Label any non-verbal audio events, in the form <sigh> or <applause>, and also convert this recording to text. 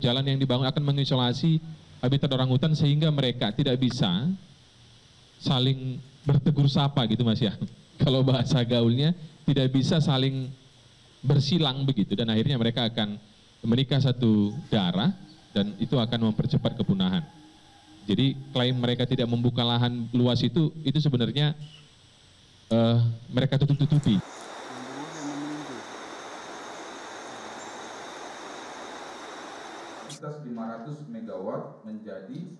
Jalan yang dibangun akan mengisolasi habitat orang hutan sehingga mereka tidak bisa saling bertegur sapa gitu Mas ya. <laughs> Kalau bahasa gaulnya tidak bisa saling bersilang begitu dan akhirnya mereka akan menikah satu darah dan itu akan mempercepat kepunahan. Jadi klaim mereka tidak membuka lahan luas itu itu sebenarnya uh, mereka tutup-tutupi. Kapasitas 500 megawatt menjadi